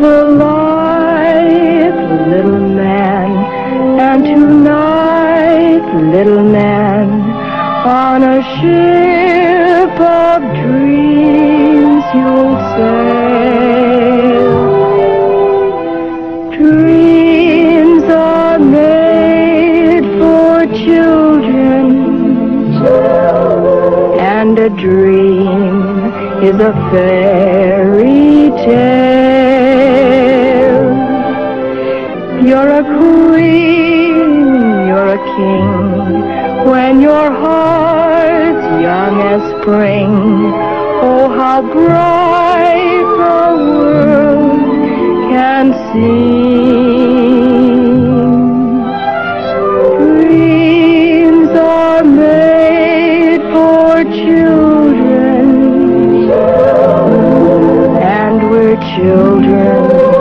the light, little man, and tonight, little man, on a ship of dreams you'll sail. Dreams are made for children, and a dream is a fairy tale. You're a queen, you're a king, when your heart's young as spring. Oh, how bright the world can seem. Dreams are made for children, and we're children